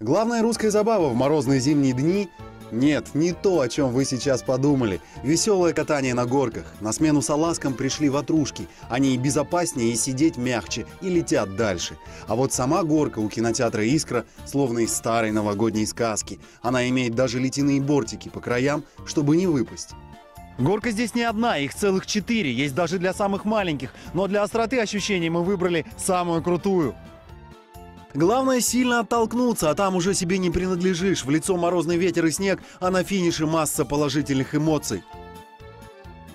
Главная русская забава в морозные зимние дни нет, не то, о чем вы сейчас подумали. Веселое катание на горках. На смену салазкам пришли ватрушки. Они и безопаснее, и сидеть мягче, и летят дальше. А вот сама горка у кинотеатра «Искра» словно из старой новогодней сказки. Она имеет даже ледяные бортики по краям, чтобы не выпасть. Горка здесь не одна, их целых четыре, есть даже для самых маленьких. Но для остроты ощущений мы выбрали самую крутую. Главное сильно оттолкнуться, а там уже себе не принадлежишь. В лицо морозный ветер и снег, а на финише масса положительных эмоций.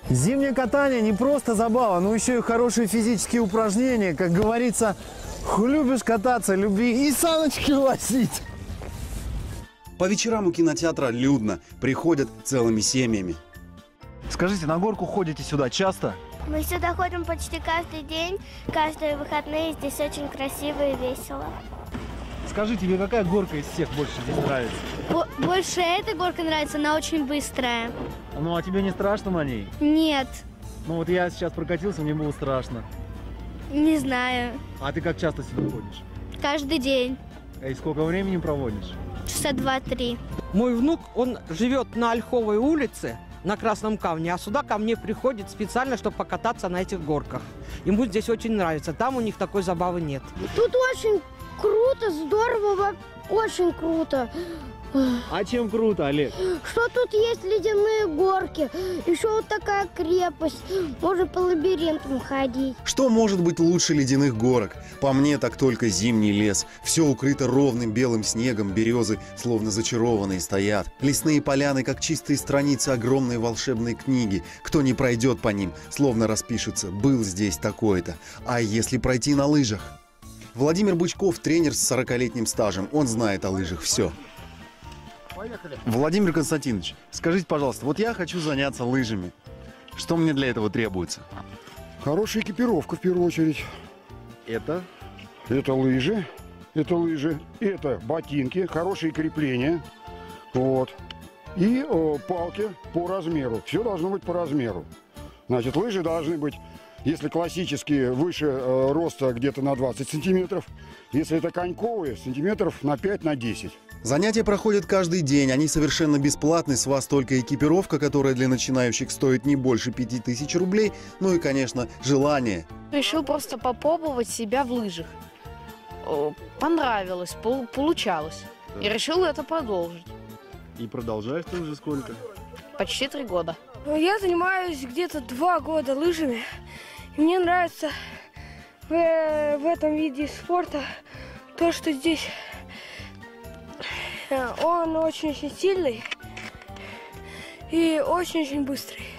Зимнее катание не просто забава, но еще и хорошие физические упражнения. Как говорится, любишь кататься, люби и саночки возить. По вечерам у кинотеатра людно, приходят целыми семьями. Скажите, на горку ходите сюда часто? Мы сюда ходим почти каждый день, каждые выходные. Здесь очень красиво и весело. Скажи, тебе какая горка из всех больше здесь нравится? Бо- больше эта горка нравится, она очень быстрая. Ну, а тебе не страшно на ней? Нет, Ну, вот я сейчас прокатился, мне было страшно. не знаю. А ты как часто сюда ходишь? Каждый день. И сколько времени проводишь? Часа два-три. Мой внук, он живет на Ольховой улице, на Красном Камне, а сюда ко мне приходит специально, чтобы покататься на этих горках. Ему здесь очень нравится, там у них такой забавы нет. Тут очень круто, здорово, очень круто. А чем круто, Олег? Что тут есть ледяные горки, еще вот такая крепость, можно по лабиринтам ходить. Что может быть лучше ледяных горок? По мне, так только зимний лес. Все укрыто ровным белым снегом, березы словно зачарованные стоят. Лесные поляны, как чистые страницы огромной волшебной книги. Кто не пройдет по ним, словно распишется «был здесь такой-то». А если пройти на лыжах? Владимир Бучков, тренер с 40-летним стажем. Он знает о лыжах все. Владимир Константинович, скажите, пожалуйста, вот я хочу заняться лыжами. Что мне для этого требуется? Хорошая экипировка в первую очередь. Это Это лыжи, это лыжи, это ботинки, хорошие крепления. Вот. И э, палки по размеру. Все должно быть по размеру. Значит, лыжи должны быть, если классические, выше э, роста где-то на 20 сантиметров. Если это коньковые, сантиметров на 5 на 10. Занятия проходят каждый день, они совершенно бесплатны, с вас только экипировка, которая для начинающих стоит не больше 5000 рублей, ну и, конечно, желание. Решил просто попробовать себя в лыжах. Понравилось, пол- получалось. И решил это продолжить. И продолжаешь ты уже сколько? Почти три года. Я занимаюсь где-то два года лыжами. Мне нравится в, в этом виде спорта то, что здесь э, он очень-очень сильный и очень-очень быстрый.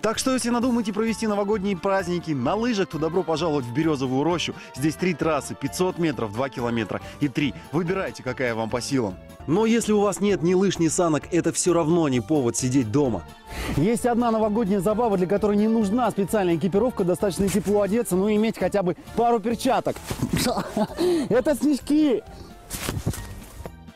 Так что, если надумаете провести новогодние праздники на лыжах, то добро пожаловать в Березовую рощу. Здесь три трассы, 500 метров, 2 километра и 3. Выбирайте, какая вам по силам. Но если у вас нет ни лыж, ни санок, это все равно не повод сидеть дома. Есть одна новогодняя забава, для которой не нужна специальная экипировка, достаточно тепло одеться, ну иметь хотя бы пару перчаток. Это снежки!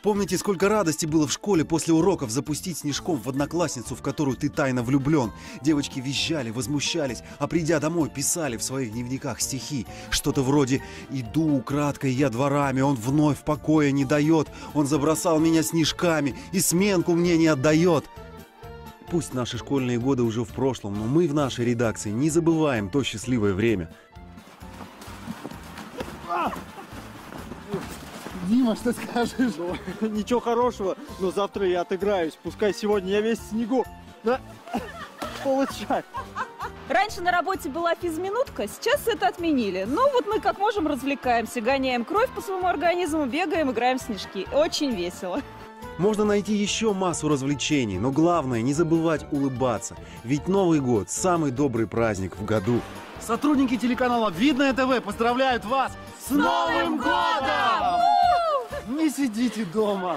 Помните, сколько радости было в школе после уроков запустить снежком в одноклассницу, в которую ты тайно влюблен? Девочки визжали, возмущались, а придя домой, писали в своих дневниках стихи. Что-то вроде «Иду украдкой я дворами, он вновь покоя не дает, он забросал меня снежками и сменку мне не отдает». Пусть наши школьные годы уже в прошлом, но мы в нашей редакции не забываем то счастливое время. Дима, что скажешь? Ничего хорошего, но завтра я отыграюсь. Пускай сегодня я весь в снегу. Да? Получай. Раньше на работе была физминутка, сейчас это отменили. Ну вот мы как можем развлекаемся, гоняем кровь по своему организму, бегаем, играем в снежки. Очень весело. Можно найти еще массу развлечений, но главное не забывать улыбаться. Ведь Новый год – самый добрый праздник в году. Сотрудники телеканала Видное ТВ поздравляют вас с Новым годом! Не сидите дома.